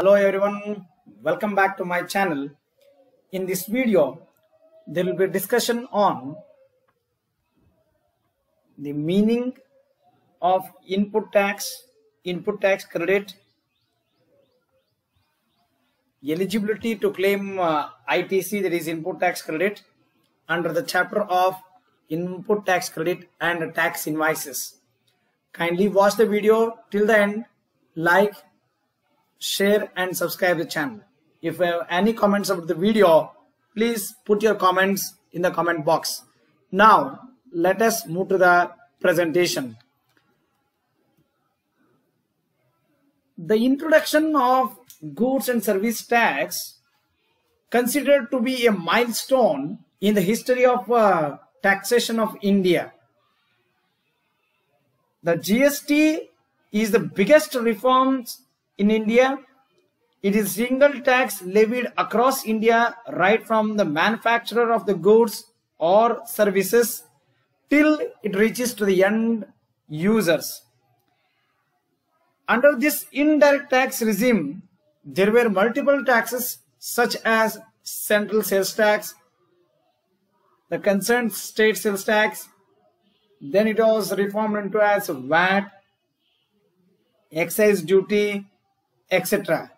Hello everyone, welcome back to my channel. In this video, there will be discussion on the meaning of input tax, input tax credit, eligibility to claim uh, ITC that is input tax credit under the chapter of input tax credit and tax invoices. Kindly watch the video till the end, like, share and subscribe the channel. If you have any comments about the video, please put your comments in the comment box. Now, let us move to the presentation. The introduction of goods and service tax considered to be a milestone in the history of uh, taxation of India. The GST is the biggest reforms in India. It is single tax levied across India right from the manufacturer of the goods or services till it reaches to the end users. Under this indirect tax regime, there were multiple taxes such as central sales tax, the concerned state sales tax, then it was reformed into as VAT, excise duty, etc.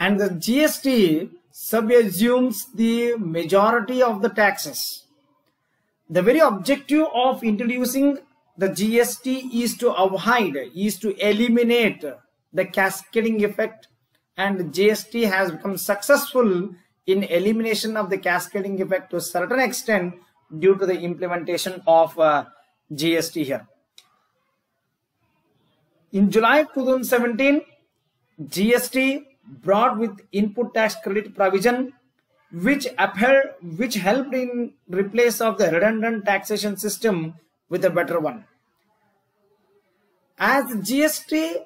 And the GST subsumes the majority of the taxes. The very objective of introducing the GST is to avoid, is to eliminate the cascading effect and GST has become successful in elimination of the cascading effect to a certain extent due to the implementation of uh, GST here. In July 2017, GST brought with input tax credit provision which upheld, which helped in replace of the redundant taxation system with a better one. As GST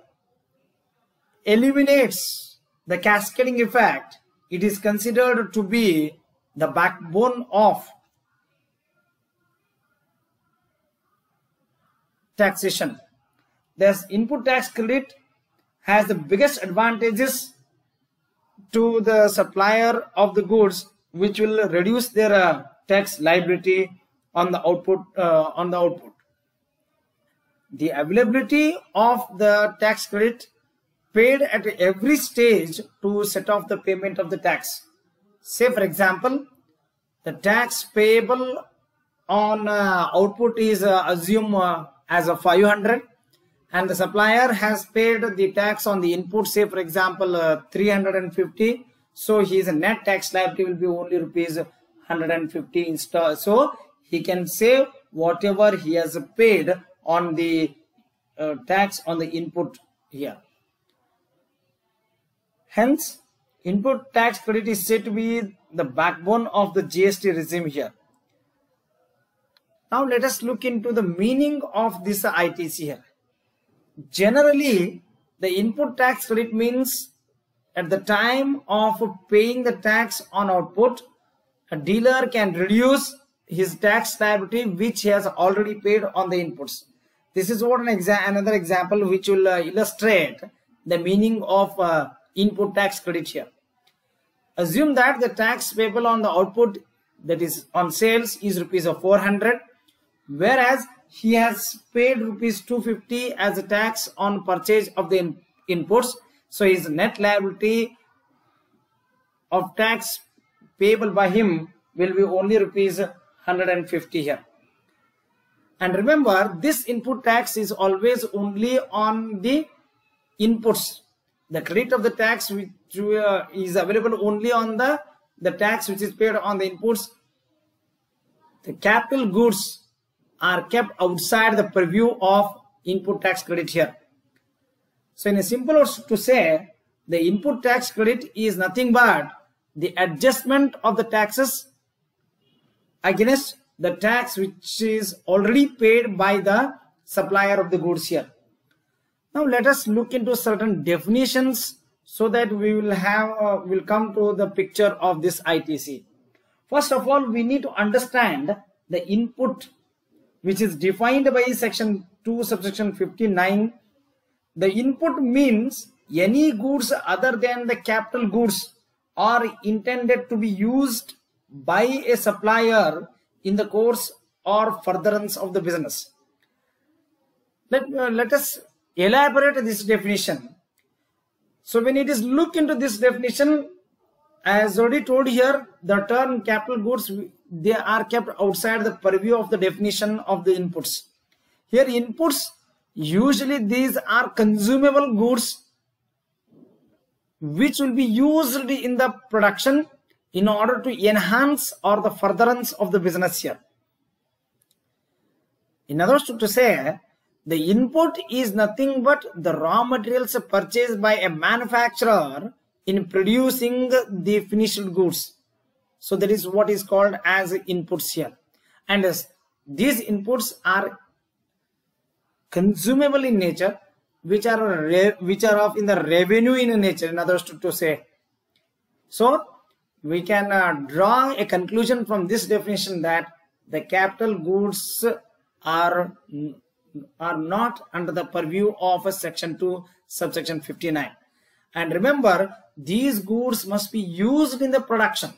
eliminates the cascading effect, it is considered to be the backbone of taxation. Thus, input tax credit has the biggest advantages to the supplier of the goods, which will reduce their uh, tax liability on the output. Uh, on the output, the availability of the tax credit paid at every stage to set off the payment of the tax. Say, for example, the tax payable on uh, output is uh, assume uh, as a 500 and the supplier has paid the tax on the input say for example uh, 350 so his net tax liability will be only rupees 150 install so he can save whatever he has paid on the uh, tax on the input here. Hence input tax credit is said to be the backbone of the gst regime here. Now let us look into the meaning of this ITC here. Generally, the input tax credit means at the time of paying the tax on output, a dealer can reduce his tax liability which he has already paid on the inputs. This is what an exa another example which will uh, illustrate the meaning of uh, input tax credit here. Assume that the tax payable on the output that is on sales is rupees of 400 whereas he has paid rupees 250 as a tax on purchase of the in inputs. So his net liability of tax payable by him will be only rupees 150 here. And remember this input tax is always only on the inputs. The credit of the tax which uh, is available only on the the tax which is paid on the inputs. The capital goods are kept outside the purview of input tax credit here. So in a simple words to say, the input tax credit is nothing but the adjustment of the taxes against the tax which is already paid by the supplier of the goods here. Now let us look into certain definitions so that we will have uh, will come to the picture of this ITC. First of all, we need to understand the input which is defined by section 2 subsection 59 the input means any goods other than the capital goods are intended to be used by a supplier in the course or furtherance of the business. Let, uh, let us elaborate this definition. So when it is look into this definition, as already told here, the term capital goods, they are kept outside the purview of the definition of the inputs. Here inputs, usually these are consumable goods which will be used in the production in order to enhance or the furtherance of the business here. In other words, to say, the input is nothing but the raw materials purchased by a manufacturer in producing the finished goods. So that is what is called as inputs here. And these inputs are consumable in nature, which are which are of in the revenue in nature, in other words to, to say. So we can uh, draw a conclusion from this definition that the capital goods are are not under the purview of a section 2 subsection 59 and remember these goods must be used in the production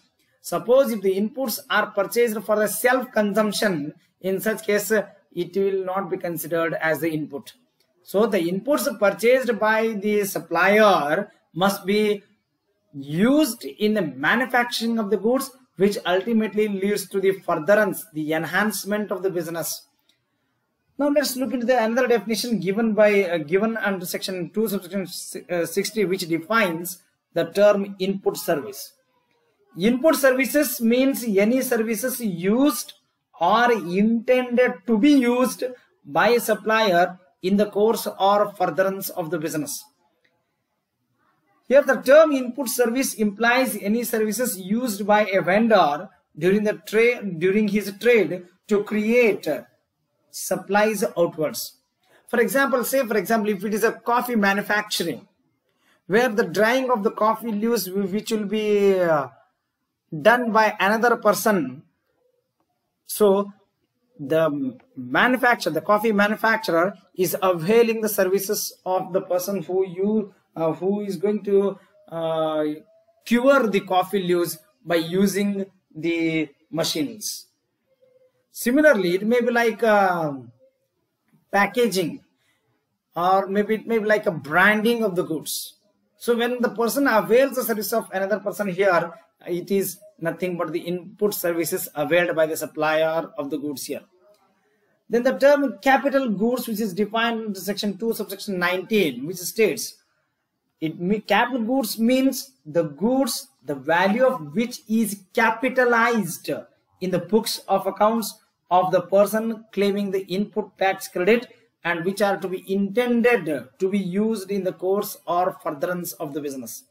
suppose if the inputs are purchased for the self consumption in such case it will not be considered as the input so the inputs purchased by the supplier must be used in the manufacturing of the goods which ultimately leads to the furtherance the enhancement of the business now let's look into the another definition given by uh, given under section 2 subsection uh, 60 which defines the term input service. Input services means any services used or intended to be used by a supplier in the course or furtherance of the business. Here the term input service implies any services used by a vendor during the trade during his trade to create supplies outwards. For example, say for example, if it is a coffee manufacturing, where the drying of the coffee leaves which will be uh, done by another person. So the manufacturer, the coffee manufacturer is availing the services of the person who you uh, who is going to uh, cure the coffee leaves by using the machines. Similarly, it may be like uh, packaging or maybe it may be like a branding of the goods. So when the person avails the service of another person here, it is nothing but the input services availed by the supplier of the goods here. Then the term capital goods, which is defined in section 2, subsection 19, which states, it capital goods means the goods, the value of which is capitalized in the books of accounts of the person claiming the input tax credit and which are to be intended to be used in the course or furtherance of the business.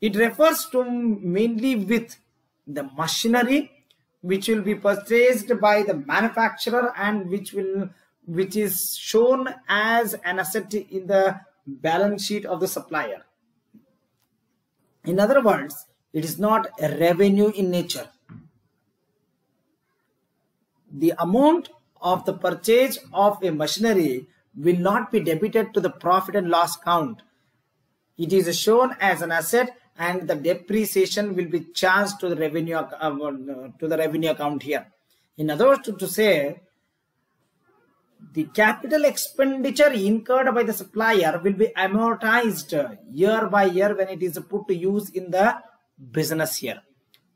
It refers to mainly with the machinery which will be purchased by the manufacturer and which will which is shown as an asset in the balance sheet of the supplier. In other words, it is not a revenue in nature the amount of the purchase of a machinery will not be debited to the profit and loss count. It is shown as an asset and the depreciation will be charged to the revenue uh, to the revenue account here. In other words, to, to say the capital expenditure incurred by the supplier will be amortized year by year when it is put to use in the business year.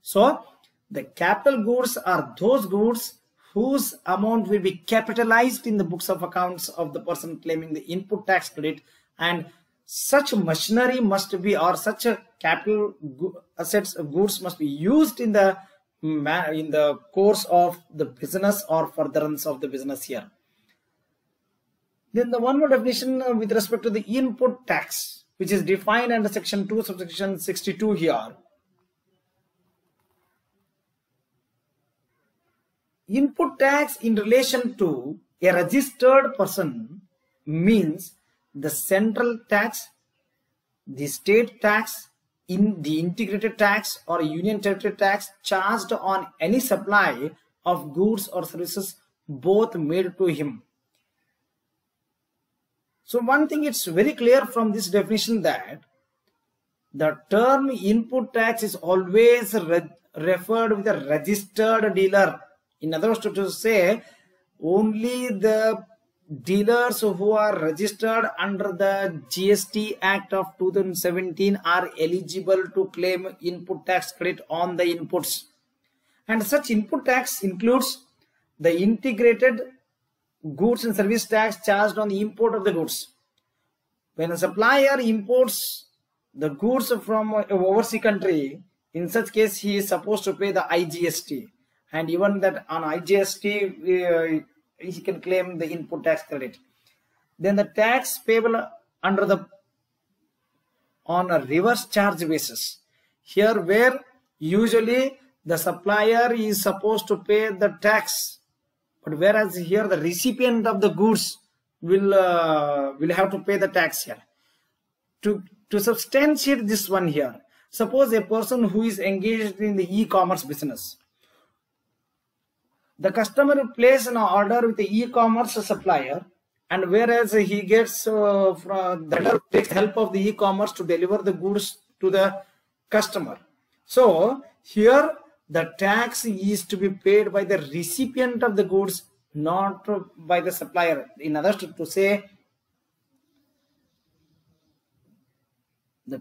So the capital goods are those goods whose amount will be capitalized in the books of accounts of the person claiming the input tax credit. And such machinery must be or such capital assets of goods must be used in the in the course of the business or furtherance of the business here. Then the one more definition uh, with respect to the input tax which is defined under section 2 subsection 62 here input tax in relation to a registered person means the central tax, the state tax, in the integrated tax or union territory tax charged on any supply of goods or services both made to him. So one thing it's very clear from this definition that the term input tax is always re referred with a registered dealer. In other words, to say only the dealers who are registered under the GST Act of 2017 are eligible to claim input tax credit on the inputs. And such input tax includes the integrated goods and service tax charged on the import of the goods. When a supplier imports the goods from a overseas country, in such case he is supposed to pay the IGST. And even that on IGST, uh, he can claim the input tax credit. Then the tax payable under the on a reverse charge basis. Here where usually the supplier is supposed to pay the tax but whereas here the recipient of the goods will uh, will have to pay the tax here to to substantiate this one here suppose a person who is engaged in the e-commerce business the customer place an order with the e-commerce supplier and whereas he gets uh, from takes help of the e-commerce to deliver the goods to the customer. So here the tax is to be paid by the recipient of the goods not by the supplier. In other to, to say the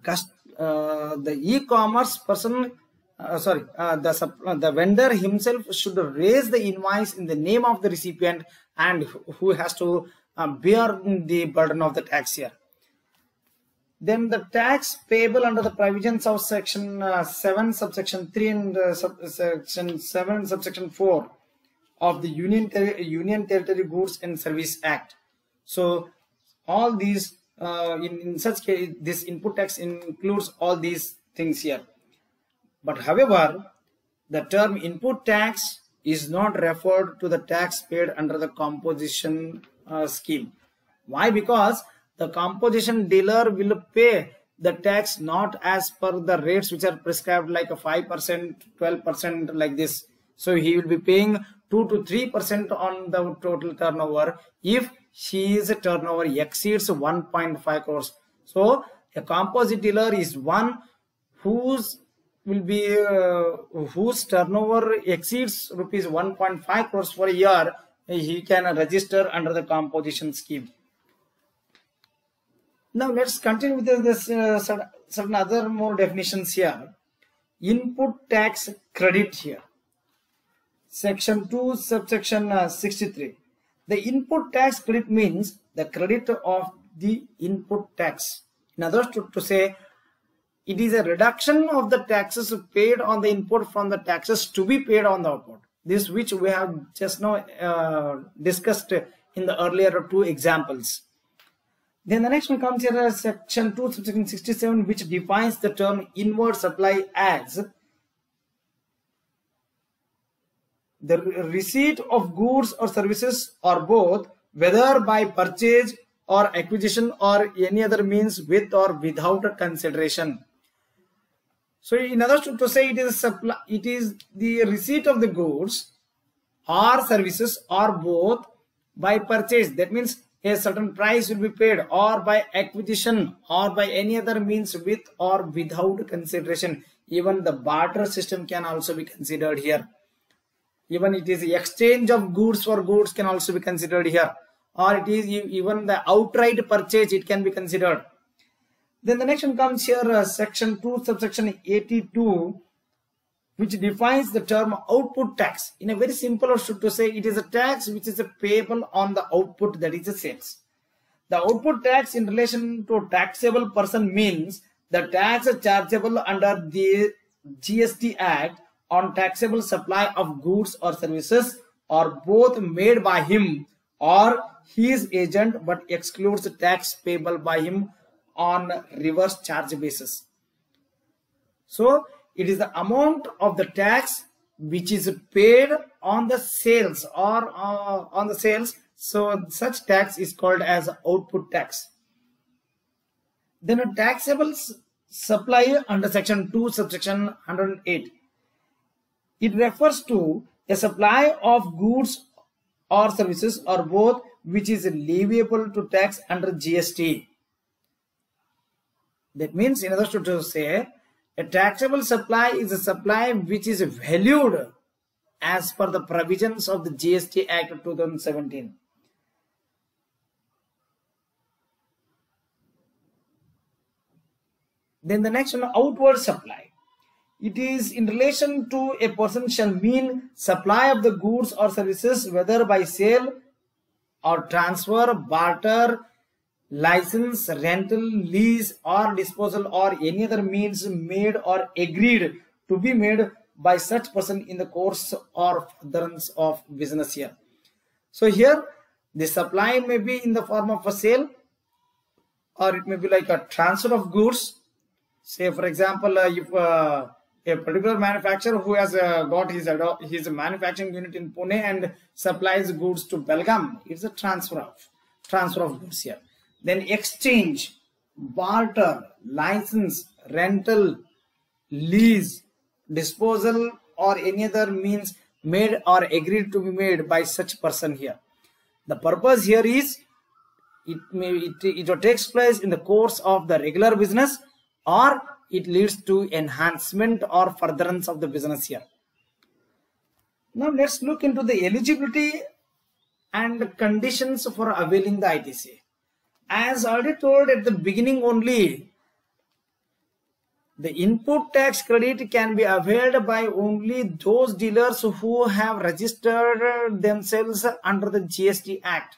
uh, the e-commerce person uh, sorry, uh, the, uh, the vendor himself should raise the invoice in the name of the recipient and who has to uh, bear the burden of the tax here. Then the tax payable under the provisions of section uh, 7 subsection 3 and uh, section 7 subsection 4 of the Union, Ter Union Territory Goods and Service Act. So all these in, in such case this input tax includes all these things here. But however, the term input tax is not referred to the tax paid under the composition uh, scheme. Why? Because the composition dealer will pay the tax not as per the rates which are prescribed like a 5%, 12% like this. So he will be paying 2 to 3% on the total turnover if his turnover exceeds 1.5 crores. So a composite dealer is one whose will be uh, whose turnover exceeds rupees 1.5 crores for a year he can register under the composition scheme. Now let's continue with this uh, certain other more definitions here. Input tax credit here. Section 2 subsection uh, 63 the input tax credit means the credit of the input tax. In other words to, to say it is a reduction of the taxes paid on the input from the taxes to be paid on the output. This which we have just now uh, discussed in the earlier two examples. Then the next one comes here as section 2 section 67 which defines the term inward supply as the receipt of goods or services or both whether by purchase or acquisition or any other means with or without consideration so in other to say it is supply, it is the receipt of the goods or services or both by purchase. That means a certain price will be paid or by acquisition or by any other means with or without consideration. Even the barter system can also be considered here. Even it is exchange of goods for goods can also be considered here. Or it is even the outright purchase it can be considered then the next one comes here, uh, section 2, subsection 82, which defines the term output tax. In a very simple or to say, it is a tax which is payable on the output that is the sales. The output tax in relation to taxable person means the tax chargeable under the GST Act on taxable supply of goods or services are both made by him or his agent but excludes tax payable by him on reverse charge basis. So it is the amount of the tax which is paid on the sales or uh, on the sales. So such tax is called as output tax. Then a taxable supply under section 2 subsection 108. It refers to a supply of goods or services or both which is leviable to tax under GST. That means, in other words, to say, a taxable supply is a supply which is valued as per the provisions of the GST Act of 2017. Then the next one, outward supply. It is in relation to a person shall mean supply of the goods or services whether by sale or transfer, barter, license, rental, lease or disposal or any other means made or agreed to be made by such person in the course or furtherance of business here. So here the supply may be in the form of a sale or it may be like a transfer of goods. Say for example, uh, if uh, a particular manufacturer who has uh, got his his manufacturing unit in Pune and supplies goods to Belgaum, it's a transfer of transfer of goods here. Then exchange, barter, license, rental, lease, disposal or any other means made or agreed to be made by such person here. The purpose here is it may it, it takes place in the course of the regular business or it leads to enhancement or furtherance of the business here. Now let's look into the eligibility and conditions for availing the ITC. As already told at the beginning only, the input tax credit can be availed by only those dealers who have registered themselves under the GST Act.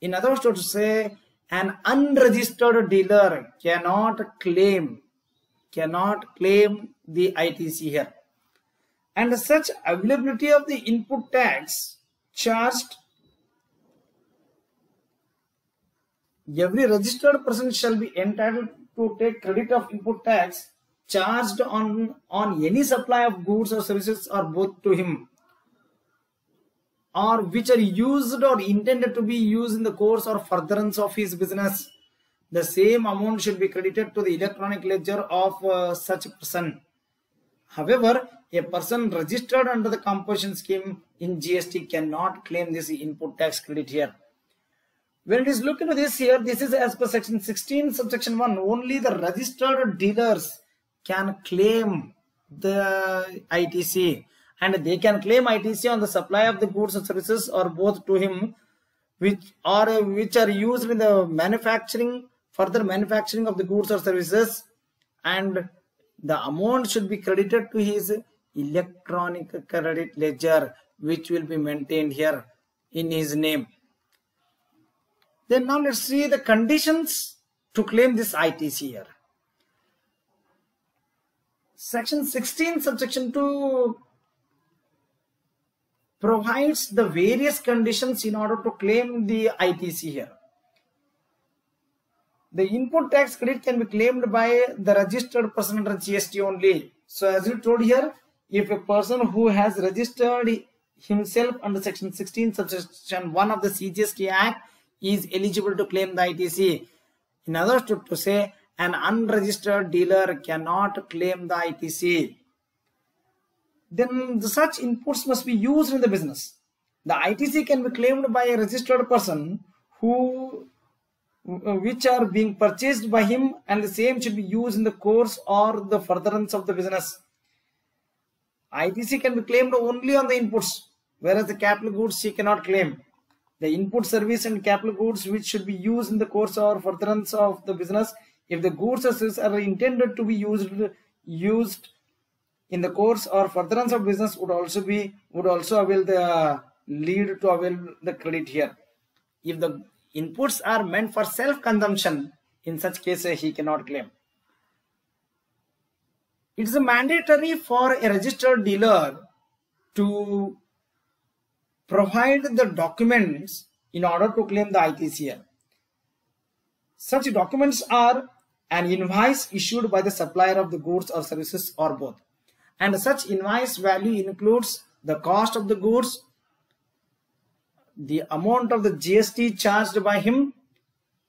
In other words, to say, an unregistered dealer cannot claim cannot claim the ITC here. And such availability of the input tax charged every registered person shall be entitled to take credit of input tax charged on, on any supply of goods or services or both to him or which are used or intended to be used in the course or furtherance of his business. The same amount should be credited to the electronic ledger of uh, such person. However, a person registered under the composition scheme in GST cannot claim this input tax credit here. When it is looked into this here, this is as per section 16 subsection 1, only the registered dealers can claim the ITC and they can claim ITC on the supply of the goods and services or both to him which are which are used in the manufacturing further manufacturing of the goods or services. And the amount should be credited to his electronic credit ledger which will be maintained here in his name then now let's see the conditions to claim this ITC here Section 16 subsection 2 provides the various conditions in order to claim the ITC here. The input tax credit can be claimed by the registered person under GST only. So as you told here, if a person who has registered himself under section 16 subsection 1 of the CGST Act is eligible to claim the ITC. In other words, to, say an unregistered dealer cannot claim the ITC. Then the such inputs must be used in the business. The ITC can be claimed by a registered person who uh, which are being purchased by him and the same should be used in the course or the furtherance of the business. ITC can be claimed only on the inputs whereas the capital goods he cannot claim. The input service and capital goods which should be used in the course or furtherance of the business. If the goods or services are intended to be used used in the course or furtherance of business would also be would also avail the lead to avail the credit here. If the inputs are meant for self consumption in such case he cannot claim. It is mandatory for a registered dealer to provide the documents in order to claim the ITC. Such documents are an invoice issued by the supplier of the goods or services or both. And such invoice value includes the cost of the goods, the amount of the GST charged by him.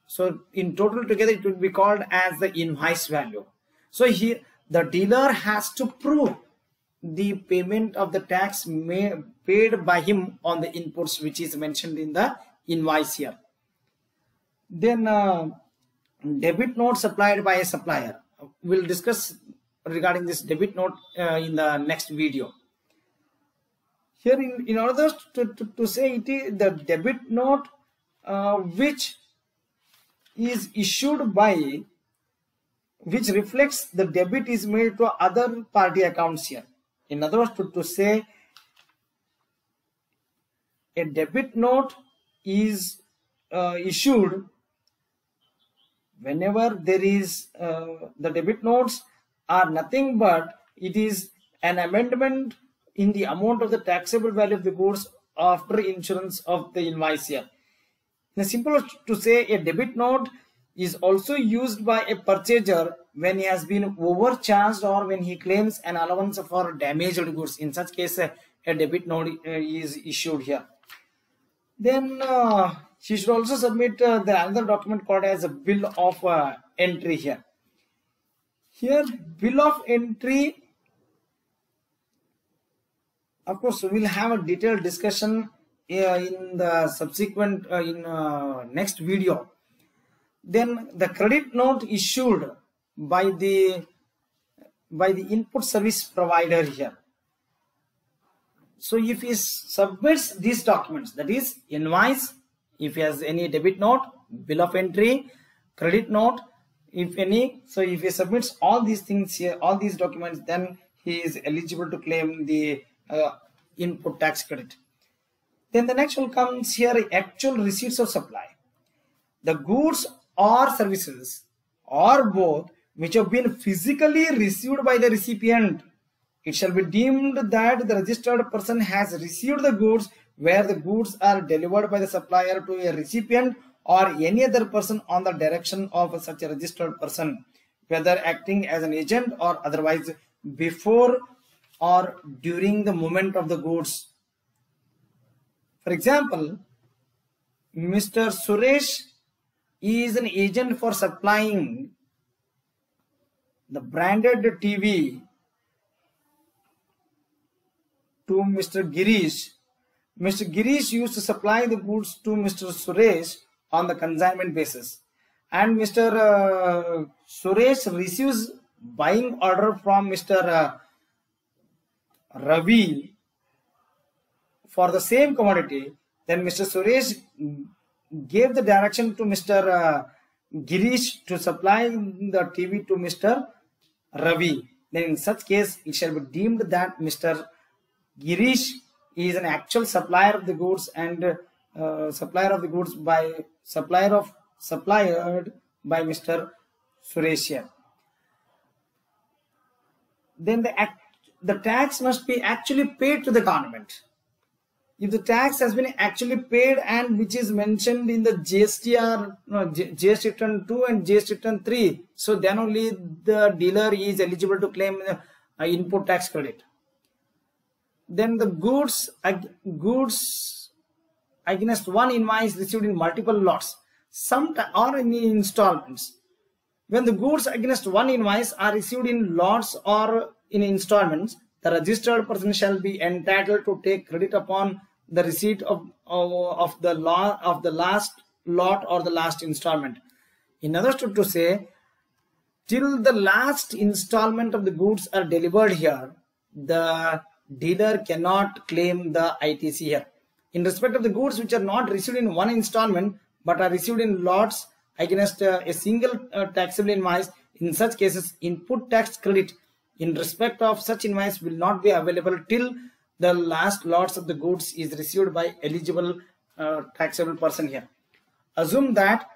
So in total together it will be called as the invoice value. So here the dealer has to prove the payment of the tax may, paid by him on the inputs which is mentioned in the invoice here. Then uh, debit note supplied by a supplier. We'll discuss regarding this debit note uh, in the next video. Here in, in order to, to, to say it is the debit note uh, which is issued by which reflects the debit is made to other party accounts here. In other words, to, to say a debit note is uh, issued whenever there is uh, the debit notes are nothing but it is an amendment in the amount of the taxable value of the goods after insurance of the invoice here. In a simple to say a debit note is also used by a purchaser when he has been overcharged or when he claims an allowance for damaged goods. In such case, a, a debit note uh, is issued here. Then uh, she should also submit uh, the another document called as a bill of uh, entry here. Here, bill of entry, of course, we'll have a detailed discussion uh, in the subsequent, uh, in next video then the credit note issued by the by the input service provider here so if he submits these documents that is invoice if he has any debit note bill of entry credit note if any so if he submits all these things here all these documents then he is eligible to claim the uh, input tax credit. Then the next one comes here actual receipts of supply. The goods or services or both which have been physically received by the recipient it shall be deemed that the registered person has received the goods where the goods are delivered by the supplier to a recipient or any other person on the direction of such a registered person whether acting as an agent or otherwise before or during the movement of the goods. For example mr suresh is an agent for supplying the branded TV to Mr. Girish. Mr. Girish used to supply the goods to Mr. Suresh on the consignment basis. And Mr. Uh, Suresh receives buying order from Mr. Uh, Ravi for the same commodity. Then Mr. Suresh gave the direction to Mr. Uh, Girish to supply the TV to Mr. Ravi. Then in such case, it shall be deemed that Mr. Girish is an actual supplier of the goods and uh, supplier of the goods by supplier of supplied by Mr. Suresh. Then the act, the tax must be actually paid to the government if the tax has been actually paid and which is mentioned in the GSTR, no, GST return 2 and GST return 3, so then only the dealer is eligible to claim uh, input tax credit. Then the goods, goods against one invoice received in multiple lots, some or in installments. When the goods against one invoice are received in lots or in installments, the registered person shall be entitled to take credit upon the receipt of, of, of the law of the last lot or the last installment. In other words, to say, till the last installment of the goods are delivered here, the dealer cannot claim the ITC here. In respect of the goods which are not received in one installment but are received in lots against uh, a single uh, taxable invoice, in such cases, input tax credit in respect of such invoice will not be available till the last lots of the goods is received by eligible uh, taxable person here. Assume that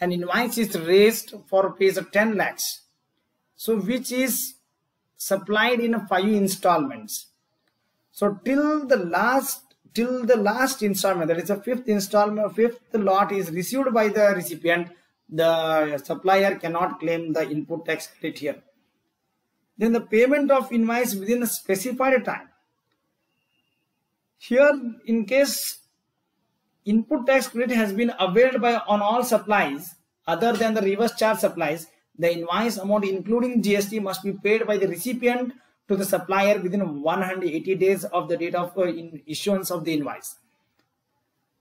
an invoice is raised for rupees 10 lakhs. So which is supplied in five installments. So till the last till the last installment that is the fifth installment fifth lot is received by the recipient the supplier cannot claim the input tax credit here then the payment of invoice within a specified time. Here, in case input tax credit has been availed by on all supplies other than the reverse charge supplies, the invoice amount including GST must be paid by the recipient to the supplier within 180 days of the date of uh, issuance of the invoice.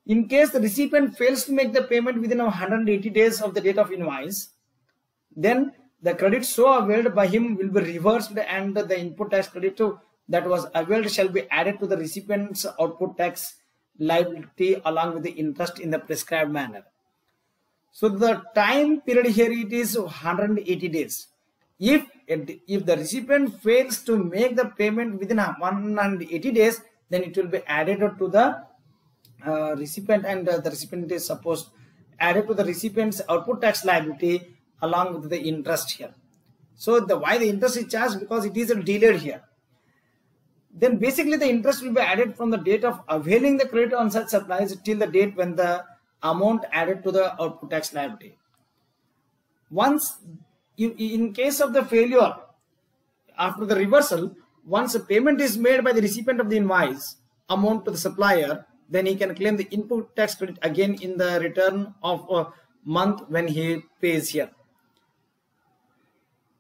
In case the recipient fails to make the payment within 180 days of the date of invoice, then the credit so availed by him will be reversed and the input tax credit that was availed shall be added to the recipient's output tax liability along with the interest in the prescribed manner. So the time period here it is 180 days. If if the recipient fails to make the payment within 180 days, then it will be added to the uh, recipient and uh, the recipient is supposed added to the recipient's output tax liability along with the interest here. So the why the interest is charged because it is a delayed here. Then basically the interest will be added from the date of availing the credit on such supplies till the date when the amount added to the output tax liability. Once you, in case of the failure after the reversal, once a payment is made by the recipient of the invoice amount to the supplier, then he can claim the input tax credit again in the return of a month when he pays here.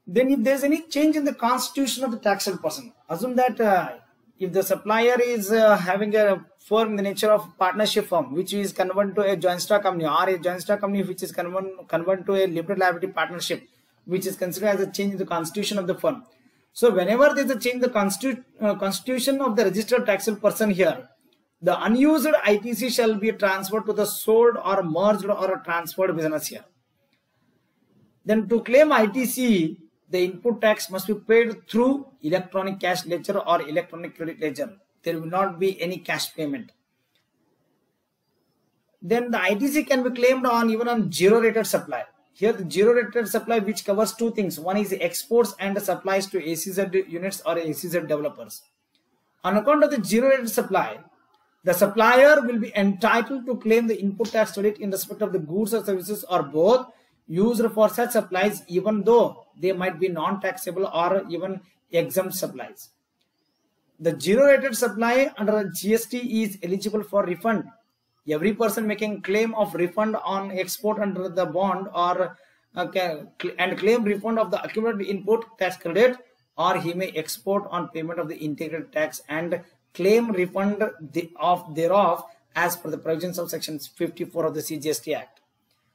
Then if there's any change in the constitution of the taxable person, assume that uh, if the supplier is uh, having a firm the nature of partnership firm, which is converted to a joint stock company or a joint stock company which is converted, converted to a limited liability partnership, which is considered as a change in the constitution of the firm. So whenever there is a change in the constitu uh, constitution of the registered taxable person here, the unused ITC shall be transferred to the sold or merged or transferred business here. Then to claim ITC, the input tax must be paid through electronic cash ledger or electronic credit ledger. There will not be any cash payment. Then the ITC can be claimed on even on zero rated supply. Here the zero rated supply which covers two things. One is exports and supplies to SEZ units or SEZ developers. On account of the zero rated supply, the supplier will be entitled to claim the input tax credit in respect of the goods or services or both used for such supplies even though they might be non-taxable or even exempt supplies. The zero rated supply under GST is eligible for refund. Every person making claim of refund on export under the bond or uh, and claim refund of the accumulated input tax credit or he may export on payment of the integrated tax and claim refund of thereof as per the provisions of section 54 of the CGST Act.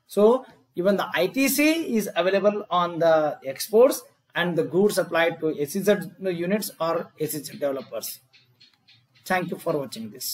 So even the ITC is available on the exports and the goods supplied to SEZ units or SEZ developers. Thank you for watching this.